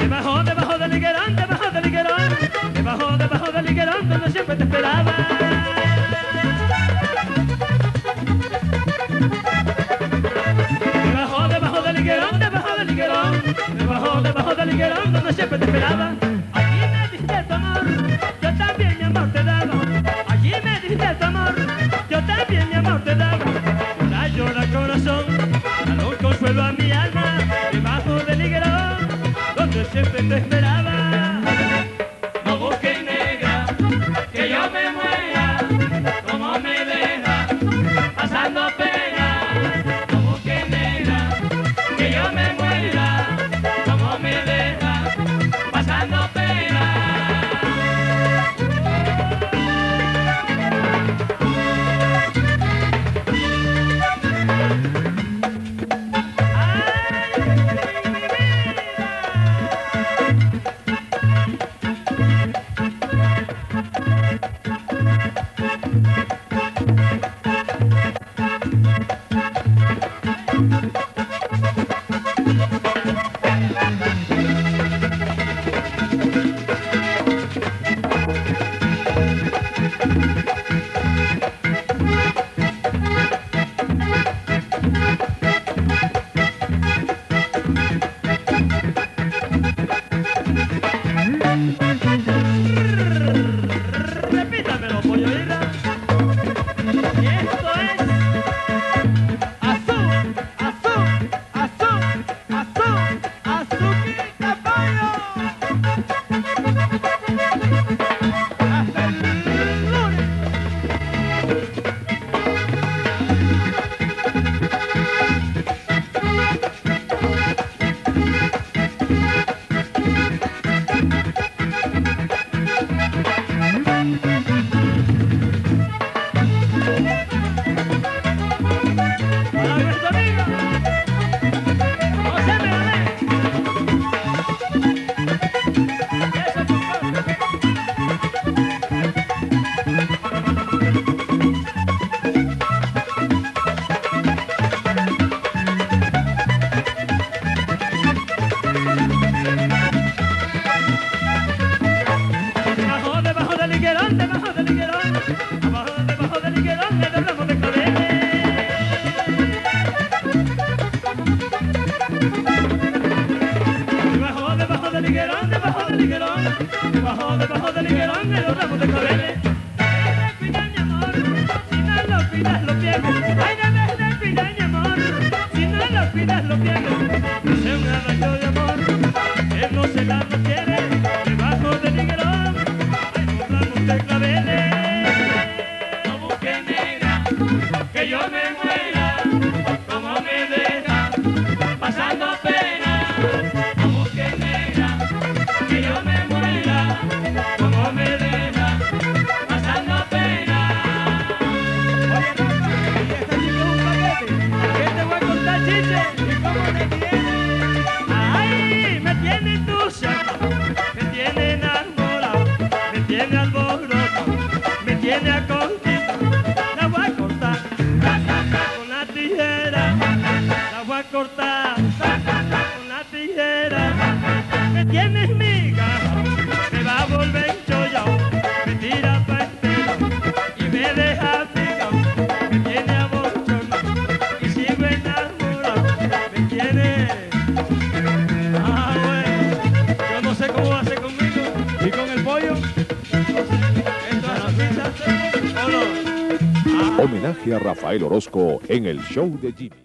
Debajo, debajo del higuerón, debajo del higuerón, debajo, debajo del higuerón, donde siempre te esperaba. Debajo, debajo del higuerón, debajo del higuerón, debajo, debajo del higuerón, donde siempre te esperaba. Donde siempre te esperaba. Debajo del higuerón, debajo, debajo del higuerón, el ramo de claveles. Debes cuidar mi amor, si no lo cuidas lo pierdes. Ay, de cuidar mi amor, si no lo cuidas lo pierdes. Dice un arroyo de amor, que no se la no quiere, debajo del higuerón, hay un ramo de claveles. No busques negra, cortar con la tijera. Me tienes miga, me va a volver chollao, me tira pa' entero y me deja picao, me tiene abochornado y sigo enamorado, me tiene... Ah, bueno, yo no sé cómo ser conmigo y con el pollo. Homenaje a Rafael Orozco en el show de Jimmy.